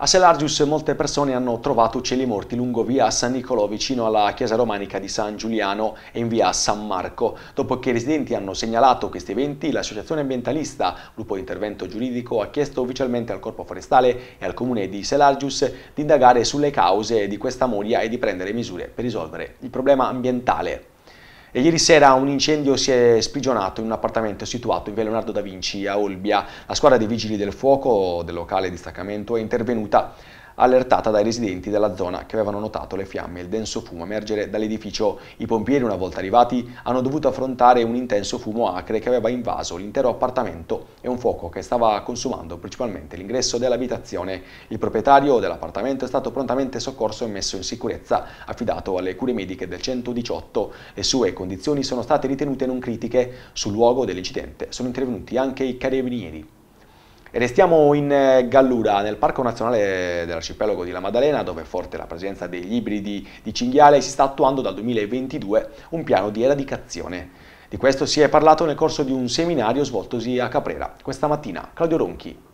A Selargius molte persone hanno trovato uccelli morti lungo via San Nicolò vicino alla chiesa romanica di San Giuliano e in via San Marco. Dopo che i residenti hanno segnalato questi eventi, l'associazione ambientalista, gruppo di intervento giuridico, ha chiesto ufficialmente al Corpo Forestale e al comune di Selargius di indagare sulle cause di questa moria e di prendere misure per risolvere il problema ambientale. E ieri sera un incendio si è sprigionato in un appartamento situato in via Leonardo da Vinci a Olbia. La squadra dei vigili del fuoco del locale distaccamento è intervenuta allertata dai residenti della zona che avevano notato le fiamme e il denso fumo emergere dall'edificio. I pompieri, una volta arrivati, hanno dovuto affrontare un intenso fumo acre che aveva invaso l'intero appartamento e un fuoco che stava consumando principalmente l'ingresso dell'abitazione. Il proprietario dell'appartamento è stato prontamente soccorso e messo in sicurezza, affidato alle cure mediche del 118. Le sue condizioni sono state ritenute non critiche. Sul luogo dell'incidente sono intervenuti anche i carabinieri. Restiamo in eh, Gallura, nel Parco Nazionale dell'Arcipelago di La Maddalena, dove è forte la presenza degli ibridi di cinghiale, si sta attuando dal 2022 un piano di eradicazione. Di questo si è parlato nel corso di un seminario svoltosi a Caprera. Questa mattina Claudio Ronchi.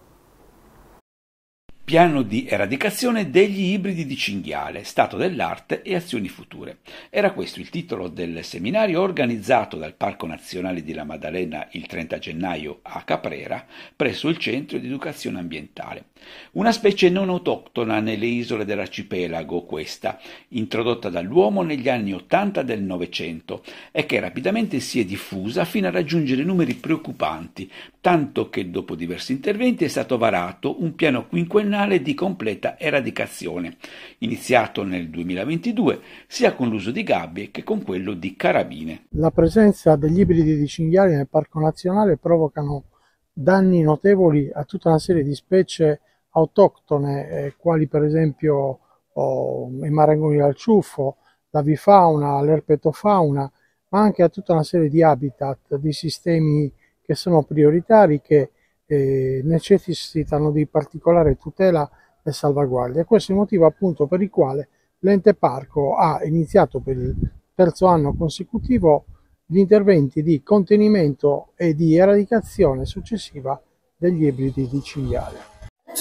Piano di eradicazione degli ibridi di cinghiale, stato dell'arte e azioni future. Era questo il titolo del seminario organizzato dal Parco Nazionale di La Maddalena il 30 gennaio a Caprera presso il Centro di Educazione Ambientale. Una specie non autoctona nelle isole dell'arcipelago questa, introdotta dall'uomo negli anni 80 del Novecento e che rapidamente si è diffusa fino a raggiungere numeri preoccupanti, tanto che dopo diversi interventi è stato varato un piano quinquennale di completa eradicazione, iniziato nel 2022 sia con l'uso di gabbie che con quello di carabine. La presenza degli ibridi di cinghiali nel Parco Nazionale provocano danni notevoli a tutta una serie di specie autoctone, eh, quali per esempio oh, i marangoni al ciuffo, l'avifauna, l'erpetofauna, ma anche a tutta una serie di habitat, di sistemi che sono prioritari, che eh, necessitano di particolare tutela e salvaguardia. Questo è il motivo appunto per il quale l'ente parco ha iniziato per il terzo anno consecutivo gli interventi di contenimento e di eradicazione successiva degli ibridi di cinghiale.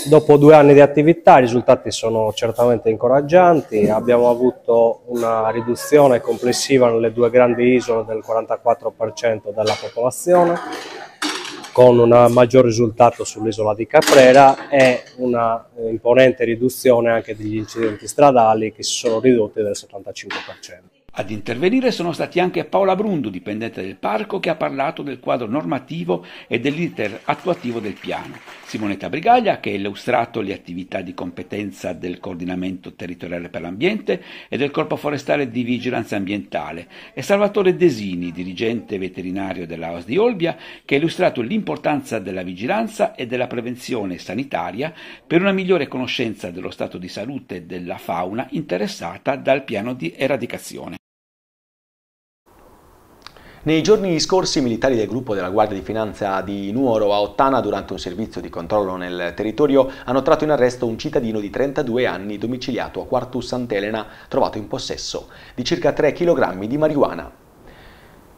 Dopo due anni di attività i risultati sono certamente incoraggianti, abbiamo avuto una riduzione complessiva nelle due grandi isole del 44% della popolazione, con un maggior risultato sull'isola di Caprera e una imponente riduzione anche degli incidenti stradali che si sono ridotti del 75%. Ad intervenire sono stati anche Paola Brundu, dipendente del parco, che ha parlato del quadro normativo e dell'iter attuativo del piano, Simonetta Brigaglia, che ha illustrato le attività di competenza del coordinamento territoriale per l'ambiente e del corpo forestale di vigilanza ambientale, e Salvatore Desini, dirigente veterinario dell'AOS di Olbia, che ha illustrato l'importanza della vigilanza e della prevenzione sanitaria per una migliore conoscenza dello stato di salute della fauna interessata dal piano di eradicazione. Nei giorni scorsi i militari del gruppo della Guardia di Finanza di Nuoro a Ottana durante un servizio di controllo nel territorio hanno tratto in arresto un cittadino di 32 anni domiciliato a Quartu Sant'Elena trovato in possesso di circa 3 kg di marijuana.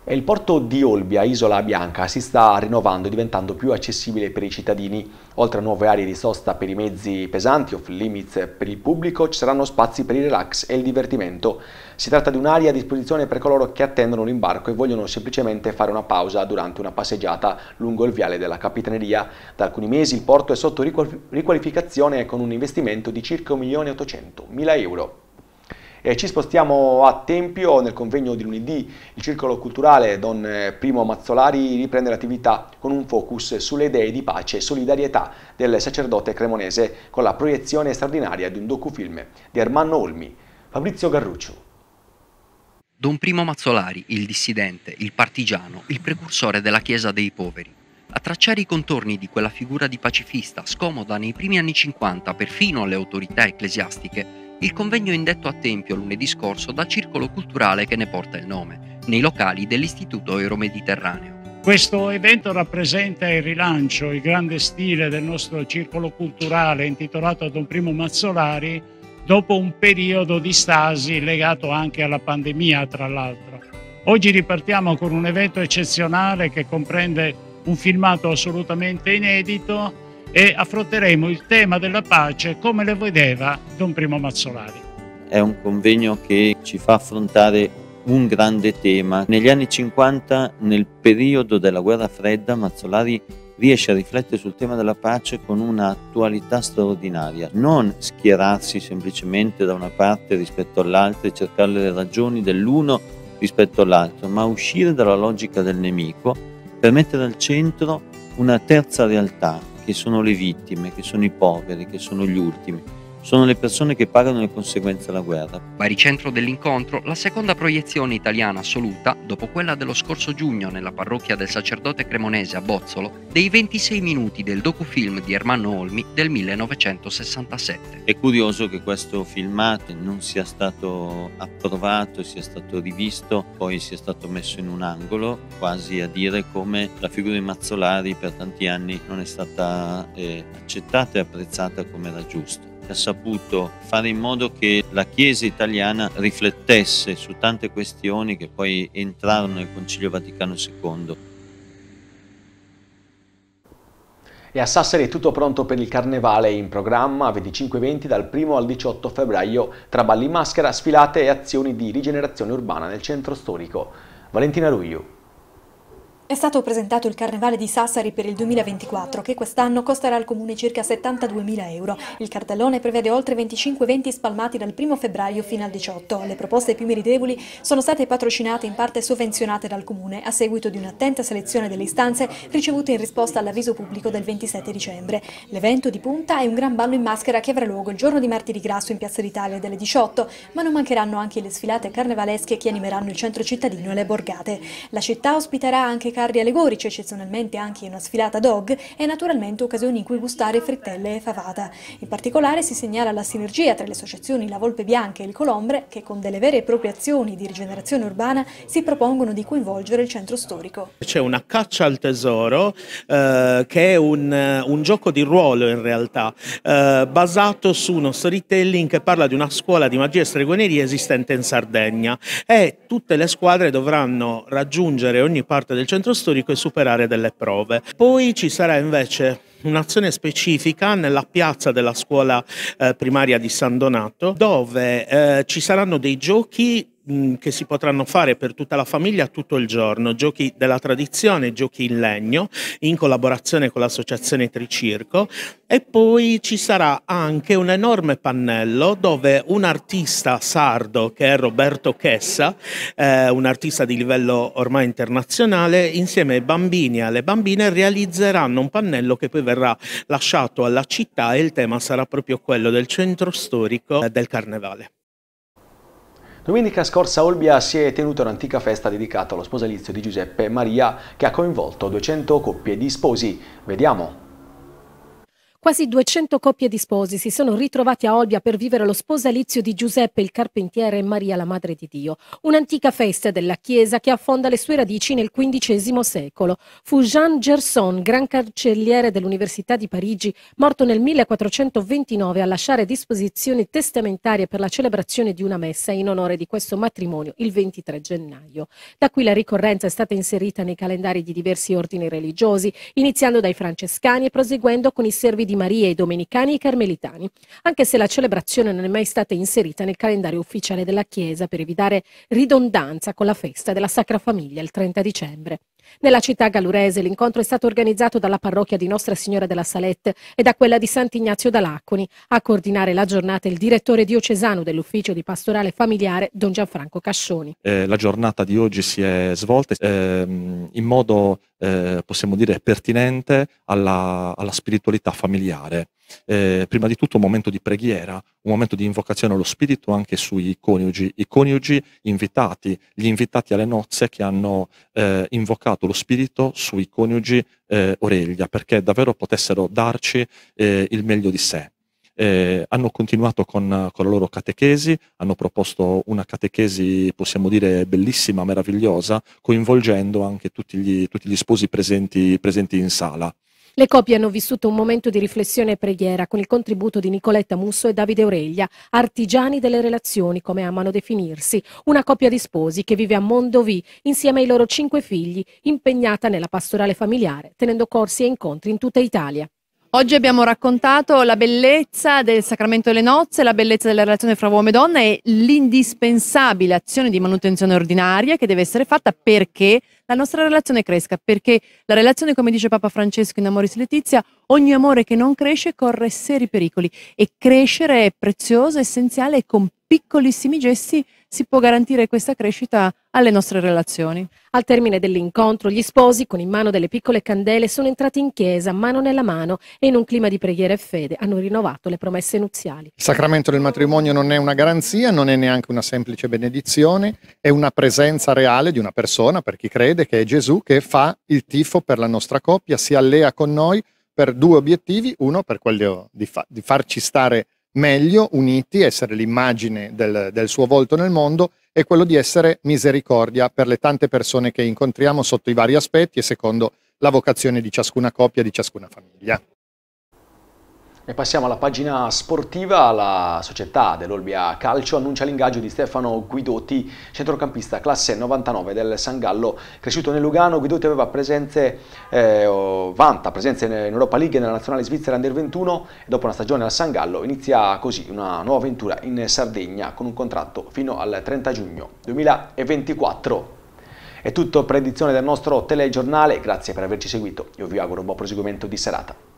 Il porto di Olbia, Isola Bianca, si sta rinnovando diventando più accessibile per i cittadini. Oltre a nuove aree di sosta per i mezzi pesanti off limits per il pubblico, ci saranno spazi per il relax e il divertimento. Si tratta di un'area a disposizione per coloro che attendono l'imbarco e vogliono semplicemente fare una pausa durante una passeggiata lungo il viale della Capitaneria. Da alcuni mesi il porto è sotto riqualificazione con un investimento di circa 1.800.000 euro. E ci spostiamo a Tempio, nel convegno di lunedì il Circolo Culturale Don Primo Mazzolari riprende l'attività con un focus sulle idee di pace e solidarietà del sacerdote cremonese con la proiezione straordinaria di un docufilm di Ermanno Olmi. Fabrizio Garruccio. Don Primo Mazzolari, il dissidente, il partigiano, il precursore della Chiesa dei Poveri. A tracciare i contorni di quella figura di pacifista scomoda nei primi anni 50 perfino alle autorità ecclesiastiche, il convegno indetto a Tempio lunedì scorso dal circolo culturale che ne porta il nome, nei locali dell'Istituto Euromediterraneo. Questo evento rappresenta il rilancio, il grande stile del nostro circolo culturale intitolato a Don Primo Mazzolari dopo un periodo di stasi legato anche alla pandemia, tra l'altro. Oggi ripartiamo con un evento eccezionale che comprende un filmato assolutamente inedito e affronteremo il tema della pace come le vedeva Don Primo Mazzolari. È un convegno che ci fa affrontare un grande tema. Negli anni 50, nel periodo della guerra fredda, Mazzolari riesce a riflettere sul tema della pace con un'attualità straordinaria, non schierarsi semplicemente da una parte rispetto all'altra e cercare le ragioni dell'uno rispetto all'altro, ma uscire dalla logica del nemico per mettere al centro una terza realtà che sono le vittime, che sono i poveri, che sono gli ultimi sono le persone che pagano le conseguenze della guerra. Baricentro dell'incontro, la seconda proiezione italiana assoluta, dopo quella dello scorso giugno nella parrocchia del sacerdote cremonese a Bozzolo, dei 26 minuti del docufilm di Ermanno Olmi del 1967. È curioso che questo filmato non sia stato approvato, sia stato rivisto, poi sia stato messo in un angolo, quasi a dire come la figura di Mazzolari per tanti anni non è stata eh, accettata e apprezzata come era giusto ha saputo fare in modo che la Chiesa italiana riflettesse su tante questioni che poi entrarono nel Concilio Vaticano II. E a Sassari è tutto pronto per il carnevale in programma 25-20 dal 1 al 18 febbraio tra balli in maschera, sfilate e azioni di rigenerazione urbana nel centro storico. Valentina Ruiu. È stato presentato il Carnevale di Sassari per il 2024, che quest'anno costerà al Comune circa 72.000 euro. Il cartellone prevede oltre 25 eventi spalmati dal 1 febbraio fino al 18. Le proposte più meritevoli sono state patrocinate in parte sovvenzionate dal Comune, a seguito di un'attenta selezione delle istanze ricevute in risposta all'avviso pubblico del 27 dicembre. L'evento di punta è un gran ballo in maschera che avrà luogo il giorno di martedì grasso in Piazza d'Italia delle 18, ma non mancheranno anche le sfilate carnevalesche che animeranno il centro cittadino e le borgate. La città ospiterà anche carri allegorici, eccezionalmente anche una sfilata dog e naturalmente occasioni in cui gustare frittelle e favata. In particolare si segnala la sinergia tra le associazioni La Volpe Bianca e il Colombre che con delle vere e proprie azioni di rigenerazione urbana si propongono di coinvolgere il centro storico. C'è una caccia al tesoro eh, che è un, un, gioco di ruolo in realtà, eh, basato su uno storytelling che parla di una scuola di magia e stregoneria esistente in Sardegna e tutte le squadre dovranno raggiungere ogni parte del centro storico e superare delle prove. Poi ci sarà invece un'azione specifica nella piazza della scuola eh, primaria di San Donato dove eh, ci saranno dei giochi Mm, che si potranno fare per tutta la famiglia tutto il giorno, giochi della tradizione, giochi in legno, in collaborazione con l'associazione Tricirco e poi ci sarà anche un enorme pannello dove un artista sardo che è Roberto Chessa, eh, un artista di livello ormai internazionale, insieme ai bambini e alle bambine realizzeranno un pannello che poi verrà lasciato alla città e il tema sarà proprio quello del centro storico eh, del carnevale. Domenica scorsa a Olbia si è tenuta un'antica festa dedicata allo sposalizio di Giuseppe e Maria che ha coinvolto 200 coppie di sposi. Vediamo. Quasi 200 coppie di sposi si sono ritrovati a Olbia per vivere lo sposalizio di Giuseppe il Carpentiere e Maria la Madre di Dio, un'antica festa della Chiesa che affonda le sue radici nel XV secolo. Fu Jean Gerson, gran cancelliere dell'Università di Parigi, morto nel 1429 a lasciare disposizioni testamentarie per la celebrazione di una messa in onore di questo matrimonio il 23 gennaio. Da qui la ricorrenza è stata inserita nei calendari di diversi ordini religiosi, iniziando dai francescani e proseguendo con i servi di Maria, i Domenicani e Carmelitani, anche se la celebrazione non è mai stata inserita nel calendario ufficiale della Chiesa per evitare ridondanza con la festa della Sacra Famiglia il 30 dicembre. Nella città gallurese l'incontro è stato organizzato dalla parrocchia di Nostra Signora della Salette e da quella di Sant'Ignazio d'Alaconi. A coordinare la giornata il direttore diocesano dell'ufficio di pastorale familiare, Don Gianfranco Cascioni. Eh, la giornata di oggi si è svolta eh, in modo, eh, possiamo dire, pertinente alla, alla spiritualità familiare eh, prima di tutto un momento di preghiera, un momento di invocazione allo Spirito anche sui coniugi, i coniugi invitati, gli invitati alle nozze che hanno eh, invocato lo Spirito sui coniugi eh, Oreglia, perché davvero potessero darci eh, il meglio di sé. Eh, hanno continuato con, con, la loro catechesi, hanno proposto una catechesi, possiamo dire, bellissima, meravigliosa, coinvolgendo anche tutti gli, tutti gli sposi presenti, presenti in sala. Le coppie hanno vissuto un momento di riflessione e preghiera con il contributo di Nicoletta Musso e Davide Aureglia, artigiani delle relazioni, come amano definirsi, una coppia di sposi che vive a Mondovì insieme ai loro cinque figli, impegnata nella pastorale familiare, tenendo corsi e incontri in tutta Italia. Oggi abbiamo raccontato la bellezza del sacramento delle nozze, la bellezza della relazione fra uomo e donna e l'indispensabile azione di manutenzione ordinaria che deve essere fatta perché la nostra relazione cresca, perché la relazione, come dice Papa Francesco in Amoris Letizia, ogni amore che non cresce corre seri pericoli e crescere è prezioso, essenziale e con piccolissimi gesti si può garantire questa crescita alle nostre relazioni. Al termine dell'incontro, gli sposi, con in mano delle piccole candele, sono entrati in chiesa, mano nella mano, e in un clima di preghiera e fede hanno rinnovato le promesse nuziali. Il sacramento del matrimonio non è una garanzia, non è neanche una semplice benedizione, è una presenza reale di una persona, per chi crede, che è Gesù, che fa il tifo per la nostra coppia, si allea con noi per due obiettivi, uno per quello di, fa- di farci stare meglio, uniti, essere l'immagine del, del suo volto nel mondo e quello di essere misericordia per le tante persone che incontriamo sotto i vari aspetti e secondo la vocazione di ciascuna coppia, di ciascuna famiglia. E passiamo alla pagina sportiva, la società dell'Olbia Calcio annuncia l'ingaggio di Stefano Guidotti, centrocampista classe 99 del San Gallo, cresciuto nel Lugano. Guidotti aveva presenze, eh, vanta presenze in Europa League e nella nazionale svizzera Under 21 e dopo una stagione al San Gallo inizia così una nuova avventura in Sardegna con un contratto fino al 30 giugno 2024. È tutto per l'edizione del nostro telegiornale, grazie per averci seguito, io vi auguro un buon proseguimento di serata.